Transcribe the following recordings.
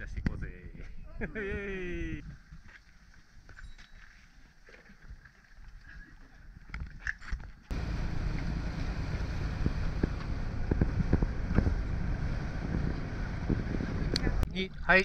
出していこうぜ。はい。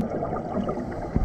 あっ。